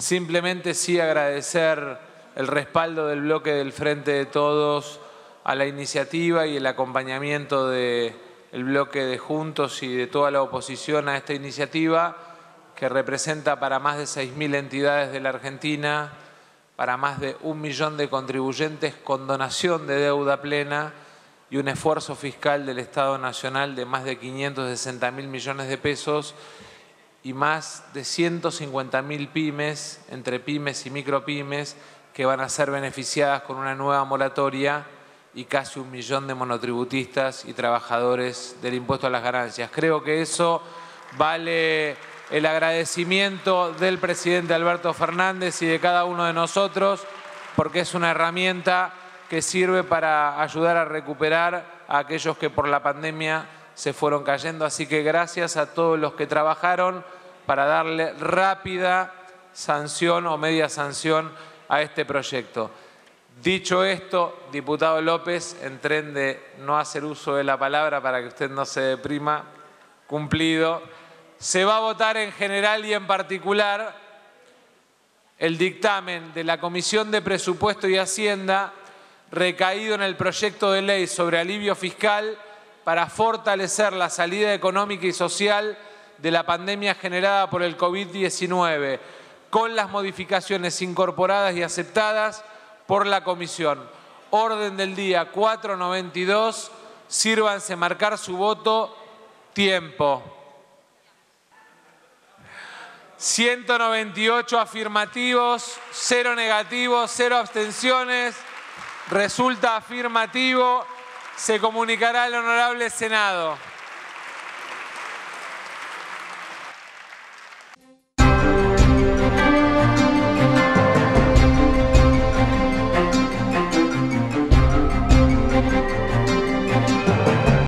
Simplemente sí agradecer el respaldo del bloque del Frente de Todos a la iniciativa y el acompañamiento del bloque de Juntos y de toda la oposición a esta iniciativa que representa para más de 6.000 entidades de la Argentina, para más de un millón de contribuyentes con donación de deuda plena y un esfuerzo fiscal del Estado Nacional de más de 560 mil millones de pesos y más de 150 mil pymes, entre pymes y micropymes, que van a ser beneficiadas con una nueva moratoria y casi un millón de monotributistas y trabajadores del impuesto a las ganancias. Creo que eso vale el agradecimiento del presidente Alberto Fernández y de cada uno de nosotros, porque es una herramienta que sirve para ayudar a recuperar a aquellos que por la pandemia se fueron cayendo. Así que gracias a todos los que trabajaron para darle rápida sanción o media sanción a este proyecto. Dicho esto, diputado López, en tren de no hacer uso de la palabra para que usted no se deprima, cumplido, se va a votar en general y en particular el dictamen de la Comisión de Presupuesto y Hacienda recaído en el proyecto de ley sobre alivio fiscal para fortalecer la salida económica y social de la pandemia generada por el COVID-19, con las modificaciones incorporadas y aceptadas por la Comisión. Orden del día 492, sírvanse marcar su voto, tiempo. 198 afirmativos, cero negativos, cero abstenciones. Resulta afirmativo. Se comunicará al Honorable Senado.